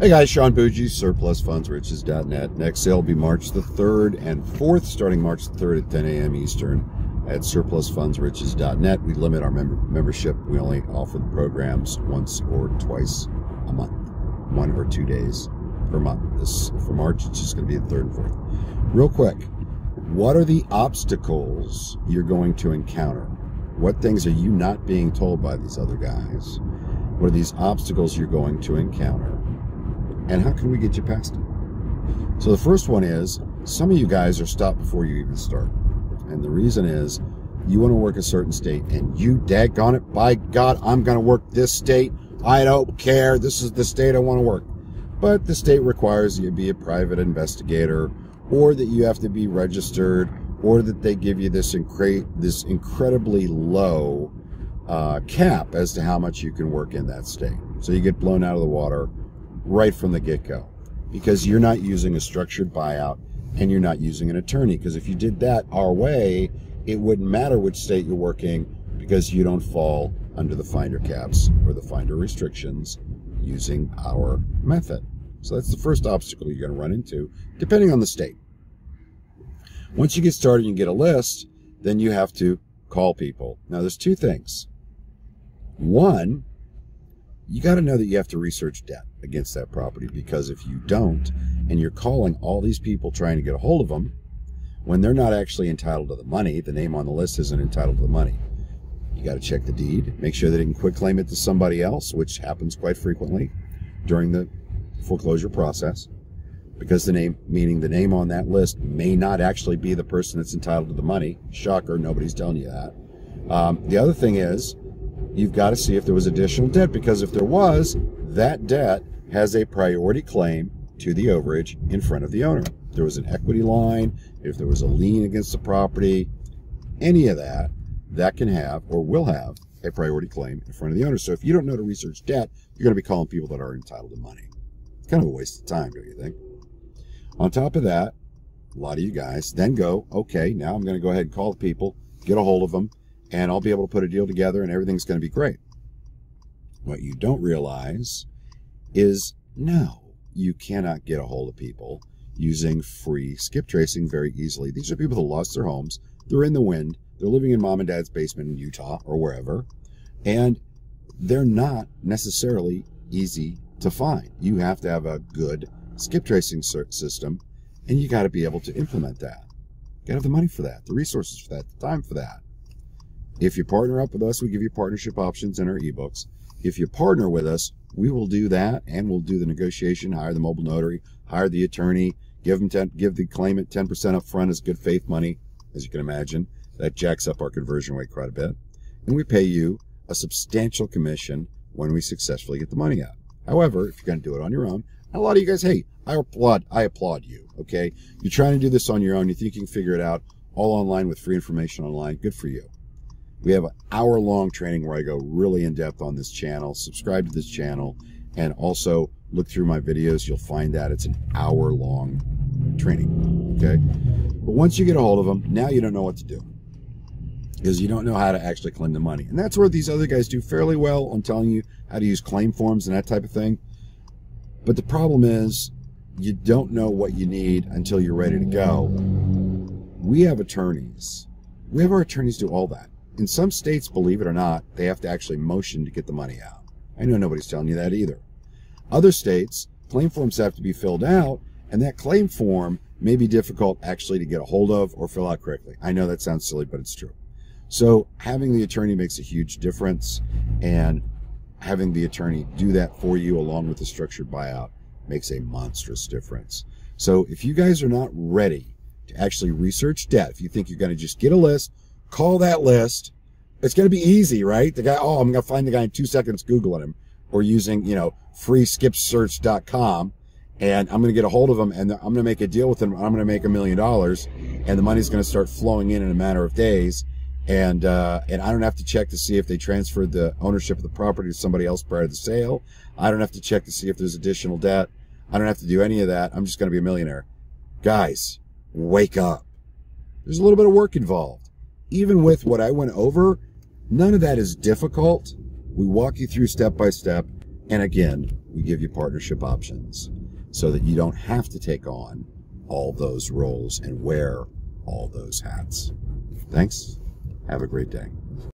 Hey guys, Shawn Buige, surplusfundsriches.net. Next sale will be March the 3rd and 4th, starting March the 3rd at 10 a.m. Eastern at surplusfundsriches.net. We limit our member membership. We only offer the programs once or twice a month, one or two days per month. This for March, it's just going to be the 3rd and 4th. Real quick, what are the obstacles you're going to encounter? What things are you not being told by these other guys? What are these obstacles you're going to encounter? And how can we get you past it? So the first one is some of you guys are stopped before you even start. And the reason is you want to work a certain state and you daggone it, by God, I'm going to work this state. I don't care. This is the state I want to work. But the state requires you to be a private investigator or that you have to be registered or that they give you this, incre- this incredibly low uh, cap as to how much you can work in that state. So you get blown out of the water right from the get go because you're not using a structured buyout and you're not using an attorney. Because if you did that our way, it wouldn't matter which state you're working because you don't fall under the finder caps or the finder restrictions using our method. So that's the first obstacle you're going to run into, depending on the state. Once you get started and you get a list, then you have to call people. Now, there's two things. One, you got to know that you have to research debt against that property because if you don't and you're calling all these people trying to get a hold of them when they're not actually entitled to the money the name on the list isn't entitled to the money. You got to check the deed make sure they didn't quit claim it to somebody else which happens quite frequently during the foreclosure process because the name meaning the name on that list may not actually be the person that's entitled to the money. Shocker nobody's telling you that. Um, the other thing is you've got to see if there was additional debt because if there was, that debt has a priority claim to the overage in front of the owner. If there was an equity line, if there was a lien against the property, any of that, that can have or will have a priority claim in front of the owner. So if you don't know to research debt, you're going to be calling people that are entitled to money. It's kind of a waste of time, don't you think? On top of that, a lot of you guys then go, okay, now I'm going to go ahead and call the people, get a hold of them, and I'll be able to put a deal together and everything's going to be great. What you don't realize is no, you cannot get a hold of people using free skip tracing very easily. These are people who lost their homes, they're in the wind, they're living in mom and dad's basement in Utah or wherever, and they're not necessarily easy to find. You have to have a good skip tracing system and you got to be able to implement that. You got to have the money for that, the resources for that, the time for that. If you partner up with us, we give you partnership options in our ebooks. If you partner with us, we will do that and we'll do the negotiation, hire the mobile notary, hire the attorney, give them 10, give the claimant 10% up front as good faith money, as you can imagine. That jacks up our conversion rate quite a bit. And we pay you a substantial commission when we successfully get the money out. However, if you're going to do it on your own, a lot of you guys, hey, I applaud, I applaud you. Okay. You're trying to do this on your own. You think you can figure it out all online with free information online. Good for you. We have an hour long training where I go really in depth on this channel. Subscribe to this channel and also look through my videos. You'll find that it's an hour long training. Okay. But once you get a hold of them, now you don't know what to do because you don't know how to actually claim the money. And that's where these other guys do fairly well on telling you how to use claim forms and that type of thing. But the problem is you don't know what you need until you're ready to go. We have attorneys. We have our attorneys do all that. In some states, believe it or not, they have to actually motion to get the money out. I know nobody's telling you that either. Other states, claim forms have to be filled out, and that claim form may be difficult actually to get a hold of or fill out correctly. I know that sounds silly, but it's true. So having the attorney makes a huge difference, and having the attorney do that for you along with the structured buyout makes a monstrous difference. So if you guys are not ready to actually research debt, if you think you're going to just get a list, call that list. It's going to be easy, right? The guy, oh, I'm going to find the guy in two seconds, Googling him or using, you know, freeskipsearch.com and I'm going to get a hold of him and I'm going to make a deal with him. I'm going to make a million dollars and the money's going to start flowing in in a matter of days. And, uh, and I don't have to check to see if they transferred the ownership of the property to somebody else prior to the sale. I don't have to check to see if there's additional debt. I don't have to do any of that. I'm just going to be a millionaire. Guys, wake up. There's a little bit of work involved even with what I went over, none of that is difficult. We walk you through step by step. And again, we give you partnership options so that you don't have to take on all those roles and wear all those hats. Thanks. Have a great day.